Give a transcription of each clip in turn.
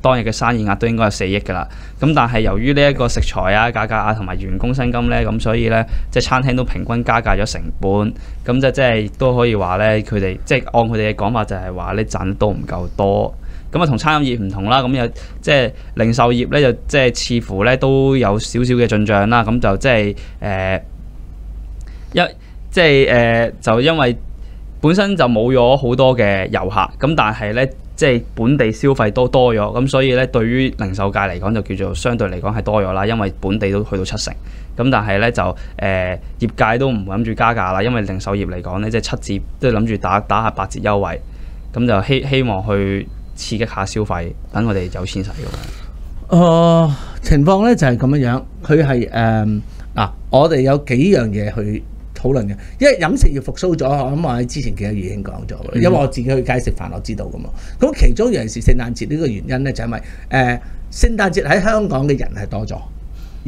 當日嘅生意額都應該有四億㗎啦，咁但係由於呢一個食材啊、價格啊同埋員工薪金呢，咁所以呢，即係餐廳都平均加價咗成本，咁就即係都可以話呢，佢哋即係按佢哋嘅講法就係話呢賺得都唔夠多，咁啊同餐飲業唔同啦，咁有即係零售業呢，就即係似乎呢都有少少嘅進帳啦，咁就即係誒一即係誒、就因為本身就冇咗好多嘅遊客，咁但係呢。即係本地消費都多咗，咁所以咧對於零售界嚟講就叫做相對嚟講係多咗啦，因為本地都去到七成，咁但係咧就誒、呃、業界都唔會諗住加價啦，因為零售業嚟講咧即係七折都諗住打打下八折優惠，咁就希希望去 刺激下消費，等我哋有錢使咁樣。誒、呃、情況咧就係咁樣樣，佢係誒嗱，我哋有幾樣嘢去討論嘅，因為飲食業復甦咗，我諗我喺之前幾個月已經講咗，因為我自己去街食飯，我知道噶嘛。咁其中尤其是聖誕節呢個原因咧，就係因為誒、呃、聖誕節喺香港嘅人係多咗，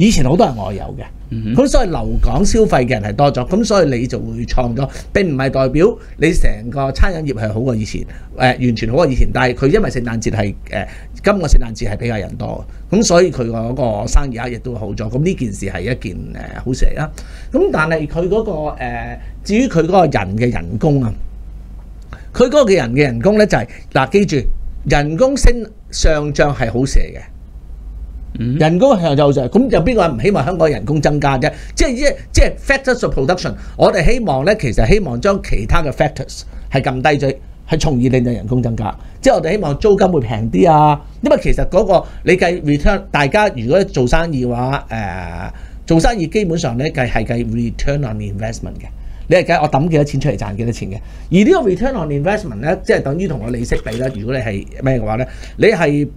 以前好多人外遊嘅，咁、嗯、所以留港消費嘅人係多咗，咁所以你就會創咗，並唔係代表你成個餐飲業係好過以前，誒、呃、完全好過以前，但係佢因為聖誕節係誒、呃、今個聖誕節係比較人多，咁所以佢嗰個生意額亦都好咗，咁呢件事係一件誒、呃、好事嚟啦。咁但係佢嗰個、呃、至於佢嗰個人嘅人工啊，佢嗰個嘅人嘅人工咧就係、是、嗱，記住人工升上漲係好事嚟嘅。人工上就就咁，有邊個唔希望香港人工增加啫？即係即即係 factors of production，我哋希望咧，其實希望將其他嘅 factors 係撳低咗，係從而令到人工增加。即係我哋希望租金會平啲啊，因為其實嗰、個你計 return，大家如果做生意嘅話，誒、做生意基本上咧計係計 return on investment 嘅。你係計我抌幾多錢出嚟賺幾多錢嘅。而呢個 return on investment 咧，即係等於同我利息比啦。如果你係咩嘅話咧，你係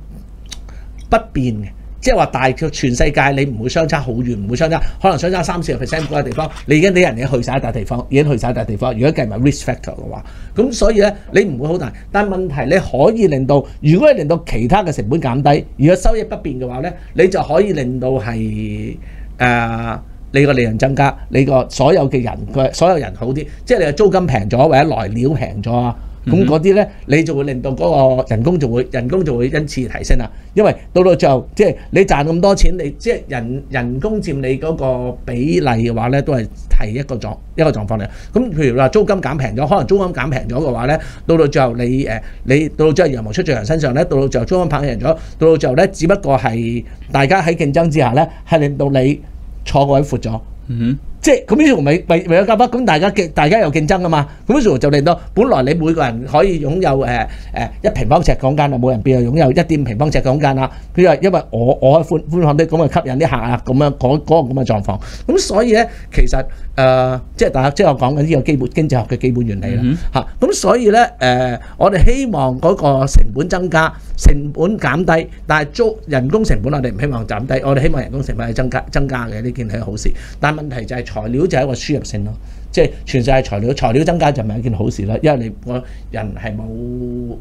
不變嘅。即係話大概全世界你唔會相差好遠，唔會相差，可能相差三四個 percent 嗰個地方，你已經啲人已經去晒一笪地方，已經去晒一笪地方。如果計埋 risk factor 嘅話，咁所以咧你唔會好大。但係問題你可以令到，如果你令到其他嘅成本減低，如果收益不變嘅話咧，你就可以令到係誒、你個利潤增加，你個所有嘅人嘅所有人好啲，即係你嘅租金平咗或者來料平咗啊。咁嗰啲咧，你就會令到嗰個人工就會人工就會因此而提升啦。因為到到最後，即係你賺咁多錢，你即係人人工佔你嗰個比例嘅話咧，都係係一個狀一個狀況嚟。咁譬如話租金減平咗，可能租金減平咗嘅話咧，到到最後你誒你到到最後羊毛出在人身上咧，到到最後租金平平咗，到到最後咧，只不過係大家喺競爭之下咧，係令到你坐個位闊咗。嗯哼。即係咁呢種咪咪咪有夾筆，咁大家競大家有競爭啊嘛，咁呢種就令到本來你每個人可以擁有誒誒一平方尺空間啊，冇人變係擁有一點五平方尺空間啦。佢話因為我我寬寬敞啲，咁啊吸引啲客啊，咁樣嗰嗰個咁嘅狀況。咁所以咧，其實誒即係大家即係我講緊呢個基本經濟學嘅基本原理啦嚇。咁所以咧誒，我哋希望嗰個成本增加，成本減低，但係租人工成本我哋唔希望減低，我哋希望人工成本係增加增加嘅，呢件係好事。但係問題就係。材料就係一個輸入性咯，即係全世界材料，材料增加就唔係一件好事啦，因為你個人係冇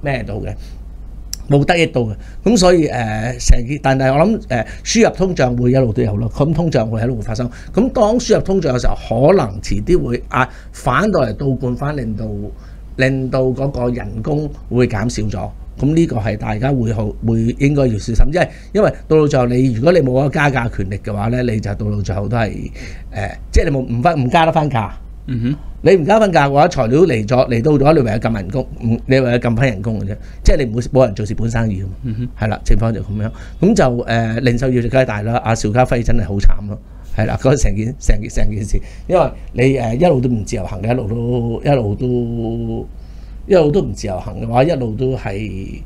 咩到嘅，冇得益到嘅，咁所以誒成件，但係我諗誒輸入通脹會一路都有咯，咁通脹會喺度會發生，咁當輸入通脹嘅時候，可能遲啲會啊反到嚟倒灌翻，令到令到嗰個人工會減少咗。咁呢個係大家會好會應該要小心，因為因為到到最後你如果你冇嗰個加價權力嘅話咧，你就到到最後都係誒，即係你冇唔翻唔加得翻價。嗯哼，你唔加翻價嘅話，材料嚟咗嚟到咗，你唯有撳人工，唔你唯有撳翻人工嘅啫。即係你冇冇人做蝕本生意。嗯哼，係啦，情況就咁樣。咁就誒零售業就梗係大啦。阿邵家輝真係好慘咯。係啦，嗰成件成件成件事，因為你誒一路都唔自由行嘅，一路都一路都。一路都唔自由行嘅話，一路都係誒、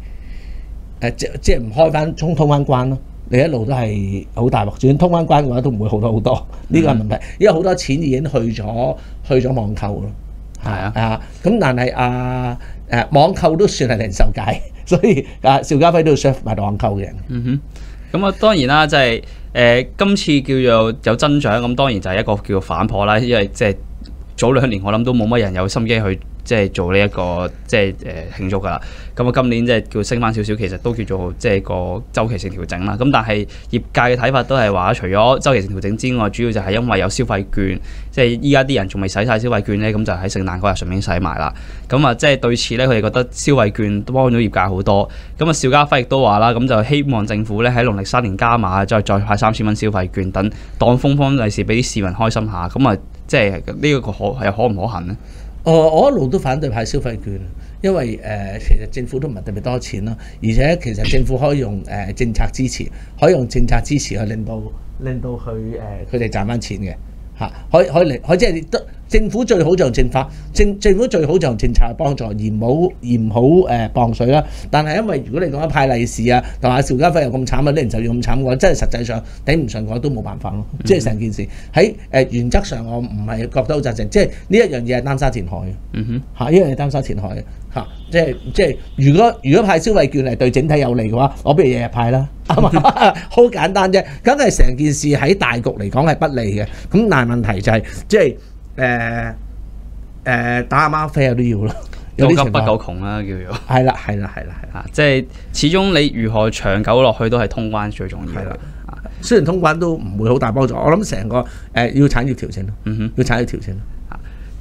呃、即即係唔開翻通通翻關咯。你一路都係好大鑊，就算通翻關嘅話，都唔會好多好多。呢個係問題，因為好多錢已經去咗去咗網購咯。係啊，啊咁，但係啊誒網購都算係零售界，所以啊邵家輝都要 serve 埋網購嘅人。嗯哼，咁啊當然啦，即係誒今次叫做有增長，咁當然就係一個叫做反破啦，因為即係。早兩年我諗都冇乜人有心機去即係做呢、一個即係誒、慶祝㗎啦。咁啊今年即係叫升翻少少，其實都叫做即係個周期性調整啦。咁但係業界嘅睇法都係話，除咗周期性調整之外，主要就係因為有消費券，即係依家啲人仲未使晒消費券咧，咁就喺聖誕嗰日順便使埋啦。咁啊，即係對此咧，佢哋覺得消費券都幫咗業界好多。咁啊，邵家輝亦都話啦，咁就希望政府咧喺農曆新年加碼，再再派三千蚊消費券等當封封利是，俾啲市民開心下。咁啊，即係呢個可係可唔可行呢？我我一路都反對派消費券，因為誒、其實政府都唔係特別多錢啦，而且其實政府可以用誒、政策支持，可以用政策支持去令到令到佢誒佢哋賺翻錢嘅嚇，可以可以嚟，可即係得政府最好就用政法，政政府最好就用政策去幫助，而唔好而唔好誒磅水啦。但係因為如果你講緊派利是啊，同埋邵家輝又咁慘啊，啲人就要咁慘嘅話，真係實際上頂唔順嘅話都冇辦法咯。即係成件事喺誒、呃原則上，我唔係覺得好贊成，即係呢一樣嘢係擔沙填海嘅。嗯哼。嚇，呢樣嘢擔沙填海嘅嚇，即係即係如果如果派消費券係對整體有利嘅話，我不如日日派啦？好簡單啫，梗係成件事喺大局嚟講係不利嘅。咁但係問題就係、即係誒誒打阿媽飛啊都要咯，有有急不啲情況夠窮啦，叫做係啦係啦係啦係啦。啊，即係始終你如何長久落去都係通關最重要啦。雖然通關都唔會好大幫助，我諗成個誒、呃要產業調整咯，嗯哼。要產業調整咯。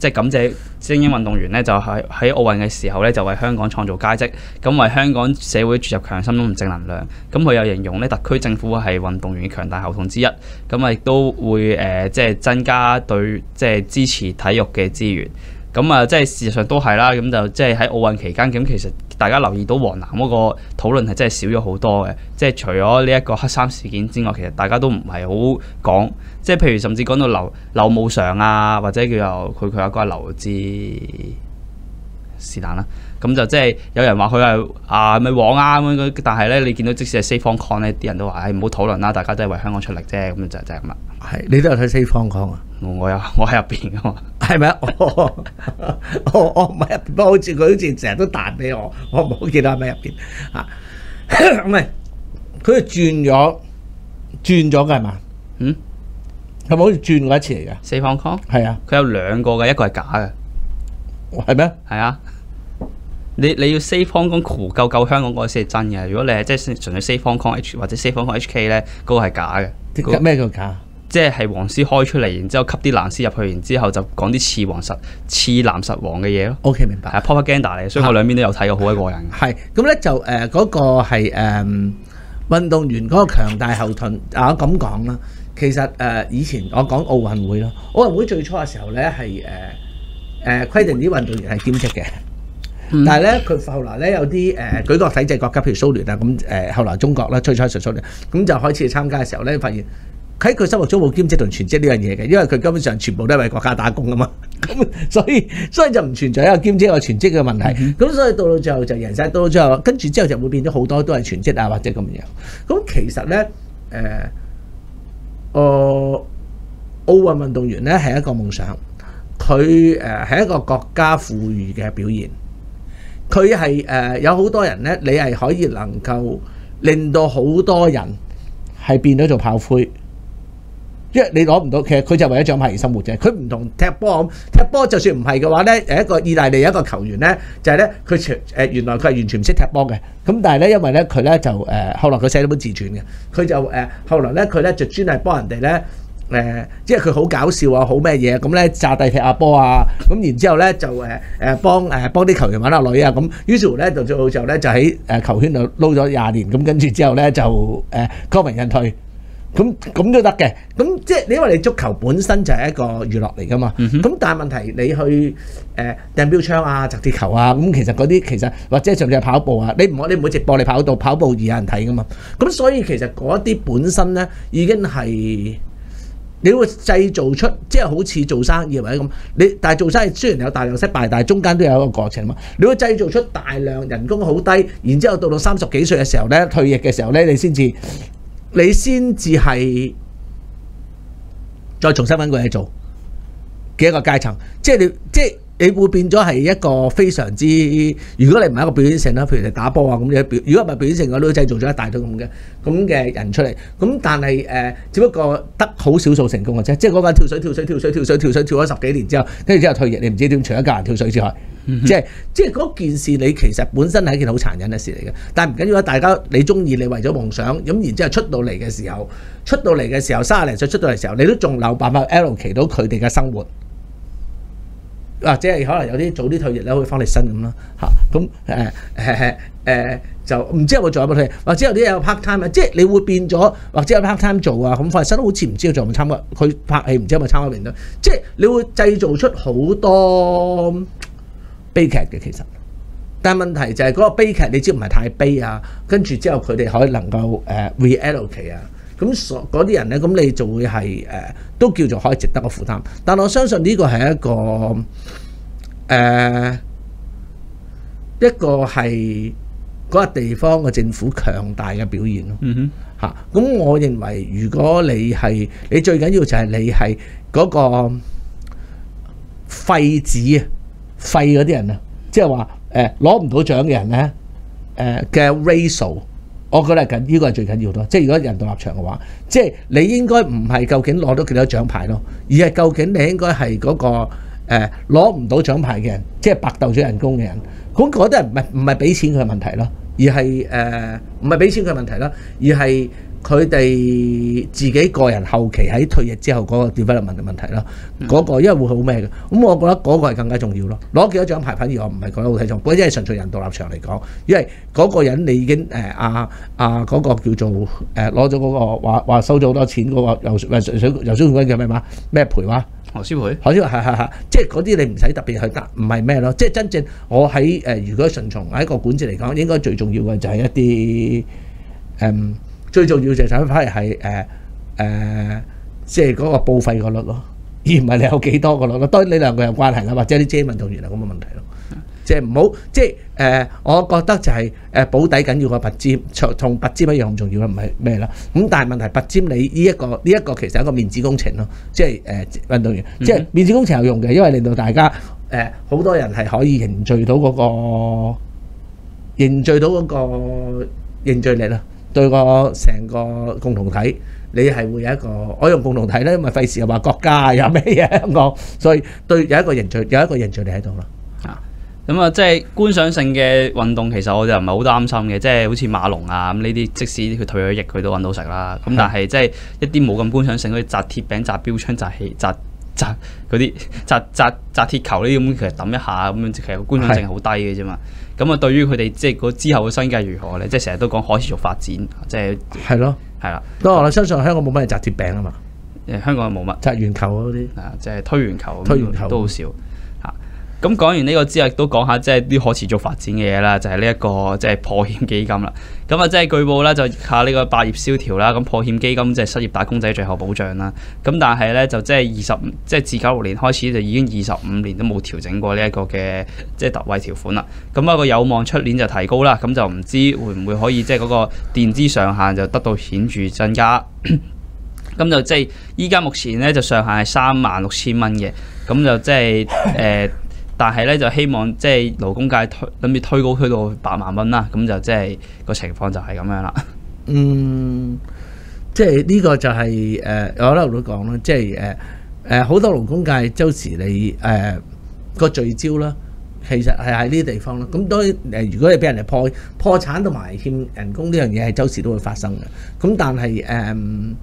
即係感謝精英運動員咧，就喺喺奧運嘅時候咧，就為香港創造佳績，咁為香港社會注入強心同正能量。咁佢又形容咧，特區政府係運動員嘅強大後盾之一，咁啊亦都會誒、即係增加對即係支持體育嘅資源。咁啊，即係事實上都係啦，咁就即係喺奧運期間，咁其實大家留意到黃藍嗰個討論係真係少咗好多嘅，即係除咗呢一個黑衫事件之外，其實大家都唔係好講，即係譬如甚至講到劉劉慕常啊，或者叫做佢佢阿哥劉志是但啦，咁就即係有人話佢係啊咪黃啊咁樣，但係咧你見到即使係西方 con 咧，啲人都話唉唔好討論啦，大家都係為香港出力啫，咁就就係咁啦。係你都有睇西方講啊？我我有 我喺入邊噶嘛。係咪啊？我我我唔喺入邊，不過好似佢好似成日都彈俾我，我唔好記得係咪入邊啊？唔係，佢係轉咗轉咗嘅係嘛？嗯，係咪好似轉過一次嚟嘅？四方 con 係啊，佢有兩個嘅，一個係假嘅，係咩？係啊。你你要 Safe Hong Kong 香港嗰個先係真嘅，如果你係即係純粹 Safe Hong Kong H 或者 Safe Hong Kong HK 咧，嗰、個係假嘅，咩叫假？即係係黃絲開出嚟，然之後吸啲藍絲入去，然之後就講啲似黃實似藍實黃嘅嘢咯，OK，明白。係啊 propaganda 嚟，所以我兩邊都有睇過，好鬼過癮嘅。係咁咧就誒嗰、個係誒、運動員嗰個強大後盾啊咁講啦。其實誒、以前我講奧運會咯，奧運會最初嘅時候咧係誒誒規定啲運動員係兼職嘅。嗯但係咧，佢後來咧有啲誒、呃、舉國體制國家，譬如蘇聯啊，咁誒、呃、後來中國啦，最初係蘇聯，咁就開始去參加嘅時候咧，發現喺佢心目中冇兼職同全職呢樣嘢嘅，因為佢根本上全部都係為國家打工啊嘛，咁所以所以就唔存在一個兼職一個全職嘅問題，咁、所以到到最後就人晒，到到最後跟住之後就會變咗好多都係全職啊或者咁樣，咁其實咧誒，呃奧運運動員咧係一個夢想，佢誒係一個國家富裕嘅表現。佢係誒有好多人咧，你係可以能夠令到好多人係變咗做炮灰，因為你攞唔到，其實佢就為咗獎牌而生活啫。佢唔同踢波咁，踢波就算唔係嘅話咧，誒一個意大利一個球員咧，就係咧佢全原來佢係完全唔識踢波嘅，咁但係咧因為咧佢咧就誒、呃、後來佢寫咗本自傳嘅，佢就誒、呃、後來咧佢咧就專係幫人哋咧。誒、即係佢好搞笑啊，好咩嘢咁咧，炸地踢下波啊，咁然之後咧就誒誒幫誒幫啲球員揾下女啊，咁於是乎咧就最後就咧就喺誒球圈度撈咗廿年，咁跟住之後咧就誒光明引退，咁咁都得嘅，咁即係你因為你足球本身就係一個娛樂嚟噶嘛，咁、但係問題你去誒掟標槍啊、擲鐵球啊，咁其實嗰啲其實或者甚至係跑步啊，你唔可你唔會直播你跑到跑步而有人睇噶嘛，咁所以其實嗰啲本身咧已經係。你會製造出即係好似做生意或者咁，你但係做生意雖然有大量失敗，但係中間都有一個過程嘛。你會製造出大量人工好低，然之後到到三十幾歲嘅時候咧，退役嘅時候咧，你先至你先至係再重新揾個嘢做嘅一個階層，即係你即係。你會變咗係一個非常之，如果你唔係一個表演性啦，譬如你打波啊咁你表，如果唔係表演性，嘅都製造咗一大堆咁嘅咁嘅人出嚟。咁但係誒、只不過得好少數成功嘅啫。即係嗰個跳水、跳水、跳水、跳水、跳水跳咗十幾年之後，跟住之後退役，你唔知點，除咗教人跳水之外，即係即係嗰件事，你其實本身係一件好殘忍嘅事嚟嘅。但係唔緊要啊，大家你中意，你為咗夢想，咁然之後出到嚟嘅時候，出到嚟嘅時候，三十零歲出到嚟嘅時候，你都仲有辦法 l 奇到佢哋嘅生活。或者係可能有啲早啲退役咧，可以翻嚟新咁啦嚇，咁誒誒誒就唔知有冇做有冇退役，或者有啲有 part time 啊，即係你會變咗，或者有 part time 做啊，咁翻嚟新好似唔知道做有冇參加，佢拍戲唔知有冇參加名單，即係你會製造出好多悲劇嘅其實。但係問題就係嗰個悲劇，你知唔係太悲啊？跟住之後佢哋可以能夠誒 reallocate 啊，咁所嗰啲人咧，咁你就會係誒、呃、都叫做可以值得個負擔。但我相信呢個係一個誒、呃、一個係嗰個地方嘅政府強大嘅表現咯。嗯哼。嚇，咁我認為如果你係你最緊要就係你係嗰個廢紙啊，廢嗰啲人啊，即係話誒攞唔到獎嘅人咧，誒嘅 ratio，我覺得係緊，呢個係最緊要咯。即係如果人道立場嘅話，即係你應該唔係究竟攞到幾多獎牌咯，而係究竟你應該係嗰個誒攞唔到獎牌嘅人，即係白鬥咗人工嘅人，咁嗰啲人唔係唔係俾錢佢問題咯。而係誒唔係俾錢佢問題咯，而係佢哋自己個人後期喺退役之後嗰個 development 嘅問題啦。嗰、個因為會好咩嘅，咁我覺得嗰個係更加重要咯。攞幾多獎牌反而我唔係覺得好睇重，不過因為純粹人道立場嚟講，因為嗰個人你已經誒啊啊嗰、個叫做誒攞咗嗰個話話收咗好多錢嗰、個游游水游水冠軍叫咩話咩賠話？何詩蓓好似係係係，即係嗰啲你唔使特別去得，唔係咩咯？即係真正我喺誒、呃，如果順從喺一個管治嚟講，應該最重要嘅就係一啲誒、嗯，最重要就係睇翻嚟係誒誒，即係嗰個報廢個率咯，而唔係你有幾多個率咯。當然你兩個有關係啦，或者啲遮運動員啊咁嘅問題咯。即係唔好，即係誒、呃，我覺得就係、誒、保底緊要過拔尖，同同拔尖一樣咁重要啦，唔係咩啦。咁但係問題拔尖你呢、一個呢一、個其實係一個面子工程咯，即係誒、呃、運動員，即係面子工程有用嘅，因為令到大家誒好、多人係可以凝聚到嗰、個凝聚到嗰個凝聚力啦，對個成個共同體。你係會有一個，我用共同體咧，因為費事又話國家有咩嘢香港，所以對有一個凝聚有一個凝聚力喺度咯。咁啊，即係觀賞性嘅運動，其實我就唔係好擔心嘅，即係好似馬龍啊咁呢啲，即使佢退咗役，佢都揾到食啦。咁但係即係一啲冇咁觀賞性，好似擲鐵餅、擲標槍、擲氣、擲擲嗰啲擲擲擲鐵球呢啲咁，其實抌一下咁樣，其實個觀賞性好低嘅啫嘛。咁啊，對於佢哋即係嗰之後嘅生計如何咧？即係成日都講可持續發展，即係係咯，係啦。不過我相信香港冇乜人摘鐵餅啊嘛，誒香港冇乜。摘圓球嗰啲。啊，即係推圓球推圓球都好少嚇。咁講完呢個之後，亦都講下即係啲可持續發展嘅嘢啦，就係呢一個即係破險基金啦。咁啊，即係據報咧就靠呢個百業蕭條啦，咁破險基金即係失業打工仔最後保障啦。咁但係咧就即係二十，即係自九六年開始就已經二十五年都冇調整過呢一個嘅即係特惠條款啦。咁不過有望出年就提高啦，咁就唔知會唔會可以即係嗰個墊資上限就得到顯著增加。咁就即係依家目前咧就上限係三萬六千蚊嘅，咁就即係誒，但係咧就希望即係勞工界推諗住推高推到八萬蚊啦，咁就即係個情況就係咁樣啦。嗯，即係呢個就係、誒、我一路都講啦，即係誒誒好多勞工界周時你誒、個聚焦啦，其實係喺呢啲地方啦。咁當然誒，如果你俾人哋破破產同埋欠人工呢樣嘢係周時都會發生嘅。咁但係誒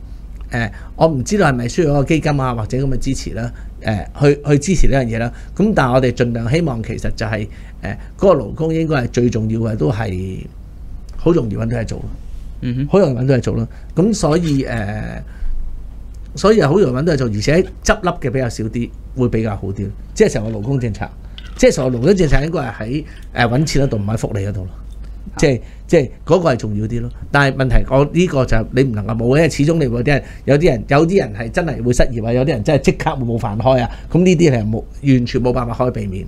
誒，我唔知道係咪需要一個基金啊，或者咁嘅支持啦，誒、去去支持呢樣嘢啦。咁但係我哋盡量希望其實就係誒嗰個勞工應該係最重要嘅，都係好容易揾到嘢做。嗯哼，好容易揾到嘢做咯。咁所以誒、呃所以係好容易揾到嘢做，而且執笠嘅比較少啲，會比較好啲。即係成個勞工政策，即係成個勞工政策應該係喺誒揾錢嗰度，唔喺福利嗰度咯。即係即係嗰個係重要啲咯。但係問題，我呢個就你唔能夠冇，因為始終你會有啲人，有啲人有啲人係真係會失業啊，有啲人真係即刻會冇飯開啊。咁呢啲係冇完全冇辦法可以避免。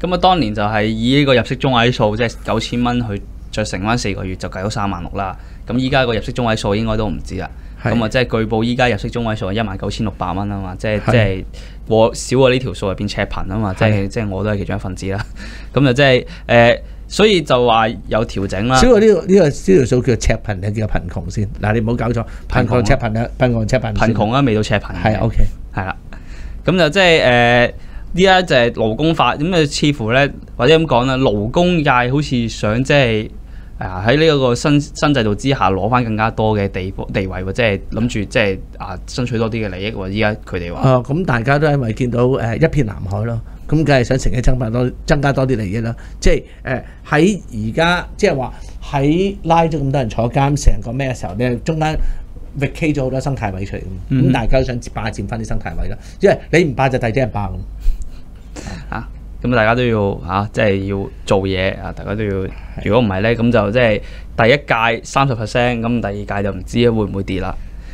咁啊，當年就係以呢個入息中位數即係九千蚊去再乘翻四個月就計到三萬六啦。咁依家個入息中位數應該都唔止啦。咁啊即係據報依家入息中位數係一萬九千六百蚊啊嘛，即係係即係我少過呢條數入邊赤貧啊嘛，即係即係我都係其中一份子啦。咁就即係誒，所以就話有調整啦所以呢個呢個呢條數叫赤貧定叫貧窮先？嗱，你唔好搞錯，貧窮赤貧啊，貧窮赤貧先貧窮啊，未到赤貧嘅。係 OK。係啦，咁就即係誒，依家就係勞工法，咁啊似乎咧，或者咁講啦，勞工界好似想即係啊喺呢一個新新制度之下攞翻更加多嘅地地位或者係諗住即係啊爭取多啲嘅利益喎。依家佢哋話啊，咁大家都係因為見到誒、呃一片藍海咯，咁梗係想乘機增加多增加多啲利益啦。即係誒喺而家即係話喺拉咗咁多人坐監，成個咩嘅時候咧，中間 vacate 咗好多生態位出嚟咁，咁、嗯大家都想霸佔翻啲生態位啦。因為你唔霸就第啲人霸咁。啊，咁大家都要啊，即係要做嘢啊，大家都要。如果唔係咧，咁就即係第一屆三十 percent，咁第二屆就唔知會唔會跌啦。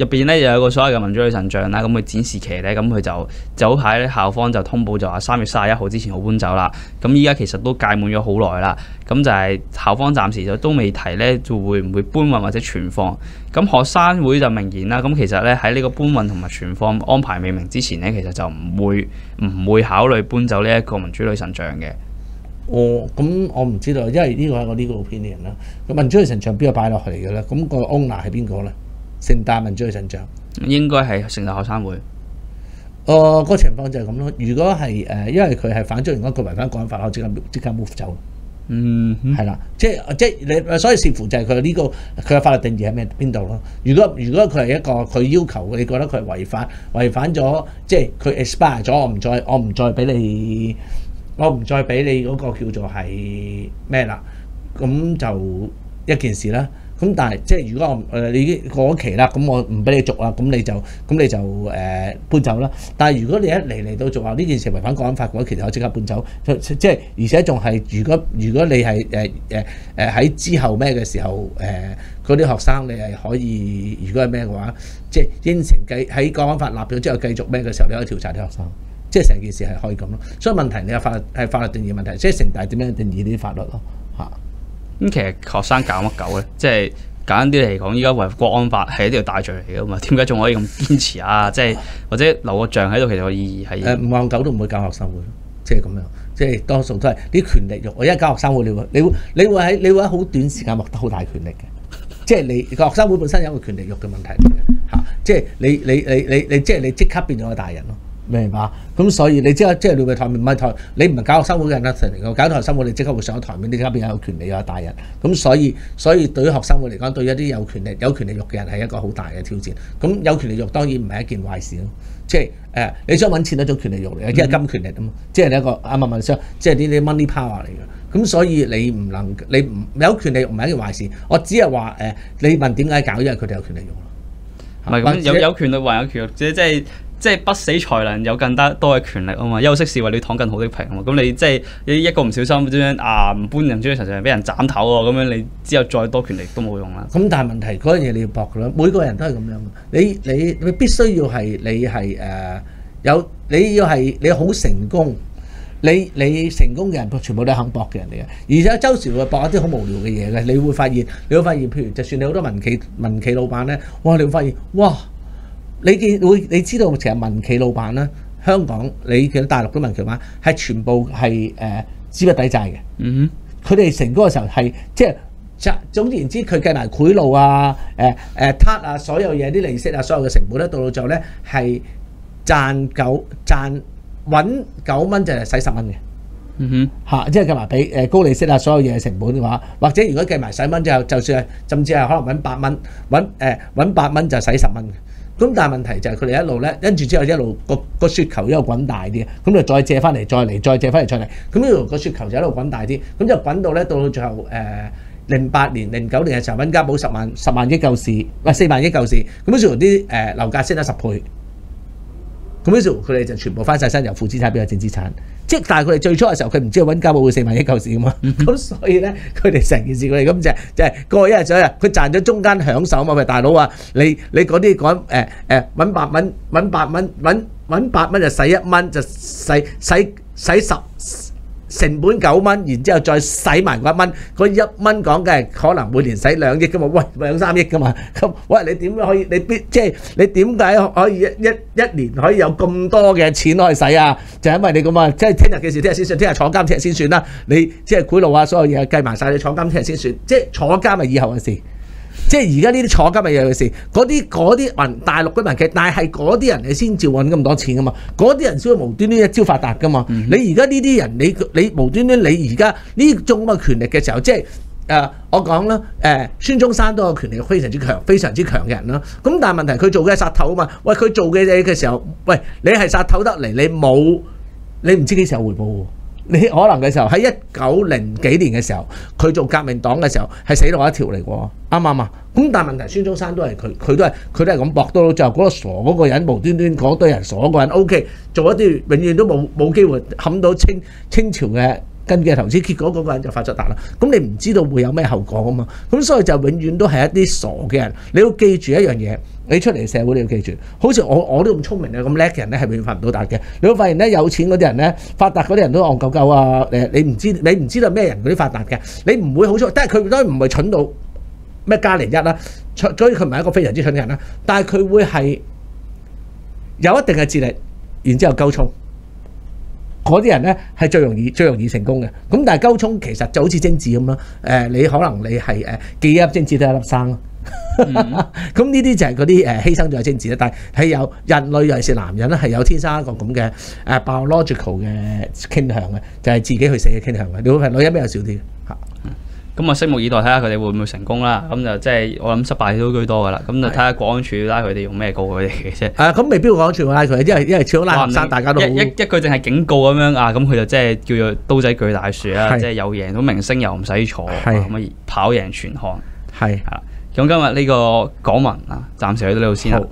入邊咧又有個所謂嘅民主女神像啦，咁佢展示期咧，咁佢就早排咧校方就通報就話三月三十一號之前好搬走啦。咁依家其實都屆滿咗好耐啦，咁就係校方暫時就都未提咧，就會唔會搬運或者存放。咁學生會就明言啦，咁其實咧喺呢個搬運同埋存放安排未明之前咧，其實就唔會唔會考慮搬走呢一個民主女神像嘅。我咁我唔知道，因為呢個係個 legal opinion 啦。咁民主女神像邊個擺落去嘅咧？咁、個 owner 係邊個咧？城大民主女神像。應該係成大學生會。哦，個情況就係咁咯。如果係誒、呃因為佢係反咗如果佢違反國安法，我即刻即刻 move 走。嗯，係啦，即係即係你，所以視乎就係佢呢個佢嘅法律定義喺咩邊度咯。如果如果佢係一個佢要求，你覺得佢係違反違反咗，即係佢 expire 咗，我唔再我唔再俾你，我唔再俾你嗰個叫做係咩啦，咁就一件事啦。咁但係即係如果我誒、你已經過咗期啦，咁我唔俾你續啦，咁你就咁你就誒、搬走啦。但係如果你一嚟嚟到續話呢件事違反國安法嘅話，其實我即刻搬走，即係而且仲係如果如果你係誒誒誒喺之後咩嘅時候誒嗰啲學生你係可以，如果係咩嘅話，即係應承繼喺國安法立咗之後繼續咩嘅時候，你可以調查啲學生。即係成件事係可以咁咯，所以問題你有法律係法律定義問題，即係城大點樣定義呢啲法律咯嚇。咁其實學生搞乜狗咧？即係簡單啲嚟講，依家違國安法係一條大罪嚟噶嘛？點解仲可以咁堅持啊？即係或者留個像喺度，其實個意義係誒唔按狗都唔會教學生會咯，即係咁樣，即係多數都係啲權力欲。我一教學生會，你會你會你會喺你會喺好短時間獲得好大權力嘅，即係你個學生會本身有一個權力欲嘅問題嚟嘅嚇，即係你你你你你即係你即刻變咗個大人咯。明白？咁所以你即係即係你嘅台面唔係台，你唔係搞學生會嘅人啦，成嚟個搞台生會，你即刻會上咗台面，你即刻變有權利啊大人。咁所以所以對於學生會嚟講，對一啲有權力有權力欲嘅人係一個好大嘅挑戰。咁有權力欲當然唔係一件壞事咯，即係誒、呃你想揾錢係一種權力欲嚟嘅，即係金權力啊嘛，即係你一個啱啱問商，即係呢啲 money power 嚟嘅。咁所以你唔能你唔有權力唔係一件壞事，我只係話誒，你問點解搞，因為佢哋有權力欲咯。唔係咁有有權力還有權力，即係即係不死才能有更加多嘅權力啊嘛！休息是為了躺更好的平啊嘛！咁你即係你一個唔小心咁樣啊唔搬人出去，實際俾人斬頭喎，咁樣你之後再多權力都冇用啦。咁但係問題嗰樣嘢你要搏㗎啦，每個人都係咁樣。你你你必須要係你係誒、有你要係你好成功，你你成功嘅人全部都係肯搏嘅人嚟嘅。而且周時會搏一啲好無聊嘅嘢嘅，你會發現你會發現，譬如就算你好多民企民企老闆咧，哇！你會發現哇，你見會你知道其實民企老闆啦，香港你見到大陸啲民企老闆係全部係誒、呃、資不抵債嘅。嗯哼佢哋成功嘅時候係即係總總言之，佢計埋賄賂啊、誒誒攤啊，所有嘢啲利息啊，所有嘅成本咧，到到最後咧係賺九賺揾九蚊就係使十蚊嘅嗯哼，嗯嚇，即係計埋俾誒高利息啊，所有嘢嘅成本嘅話，或者如果計埋使蚊之後，就算係甚至係可能揾八蚊，揾誒揾八蚊就使十蚊嘅。咁但係問題就係佢哋一路咧，跟住之後一路個個雪球一路滾大啲，咁就再借翻嚟，再嚟，再借翻嚟，再嚟，咁一路個雪球就一路滾大啲，咁就滾到咧到到最後誒零八年、零九年嘅時候，温家寶十萬十萬億救市，喂四萬億救市，咁於是乎啲誒樓價升咗十倍。咁於是佢哋就全部翻晒身，由負資產變咗正資產，即係但係佢哋最初嘅時候，佢唔知道揾家寶會四萬億舊事噶嘛，咁、所以咧佢哋成件事佢哋咁就就係過一日咗日，佢賺咗中間享受啊嘛，咪大佬啊，你你嗰啲講誒誒揾八蚊揾八蚊揾揾八蚊就使一蚊就使使使十。成本九蚊，然之後再使埋嗰一蚊，嗰一蚊講嘅係可能每年使兩億噶嘛，喂兩三億噶嘛，咁喂你點可以你必即係你點解可以一一一年可以有咁多嘅錢可以使啊？就因為你咁啊，即係聽日嘅事聽日先算，聽日坐監聽日先算啦。你即係賄賂啊，所有嘢計埋晒，你坐監聽日先算，即係坐監係以後嘅事。即係而家呢啲坐監咪有嘅事，嗰啲嗰啲民大陸嘅民企，但係嗰啲人你先至揾咁多錢噶嘛，嗰啲人先會無端端一朝發達噶嘛。你而家呢啲人，你你無端端你而家呢種咁嘅權力嘅時候，即係誒、呃我講啦，誒、孫中山都有權力非常之強，非常之強嘅人啦。咁但係問題佢做嘅係殺頭啊嘛，喂佢做嘅嘢嘅時候，喂你係殺頭得嚟，你冇你唔知幾時有回報喎。你可能嘅時候喺一九零幾年嘅時候，佢做革命黨嘅時候係死路一條嚟喎，啱唔啱啊？咁但係問題，孫中山都係佢，佢都係佢都係咁搏到最後嗰個傻嗰個人無端端嗰堆人傻嗰個人，O.K. 做一啲永遠都冇冇機會冚到清清朝嘅跟嘅投資，結果嗰個人就發咗達啦。咁你唔知道會有咩後果啊嘛？咁所以就永遠都係一啲傻嘅人。你要記住一樣嘢，你出嚟社會你要記住，好似我我都咁聰明啊咁叻嘅人咧，係永遠發唔到達嘅。你會發現咧，有錢嗰啲人咧，發達嗰啲人都戇鳩鳩啊！誒，你唔知你唔知道咩人嗰啲發達嘅，你唔會好聰，但係佢都唔係蠢到咩加零一啦，所以佢唔係一個非常之蠢嘅人啦。但係佢會係有一定嘅智力，然之後溝通。嗰啲人咧係最容易最容易成功嘅，咁但係溝通其實就好似精子咁咯。誒、你可能你係誒幾粒精子都有一粒生咯。咁呢啲就係嗰啲誒犧牲咗嘅精子啦，但係係有人類尤其是男人咧係有天生一個咁嘅誒 biological 嘅傾向嘅，就係、自己去死嘅傾向嘅。你會係女人比較少啲嚇。咁我拭目以待睇下佢哋會唔會成功啦。咁就即係我諗失敗都居多噶啦。咁就睇下國安處拉佢哋用咩告佢哋嘅啫。誒咁未必會講全部拉佢，因為因為始終拉學生大家都一一一句淨係警告咁樣啊，咁佢就即係叫做刀仔鋸大樹啦，即係又贏到明星又唔使坐，咁啊跑贏全項係係啦。咁今日呢個港文啊，暫時去到呢度先。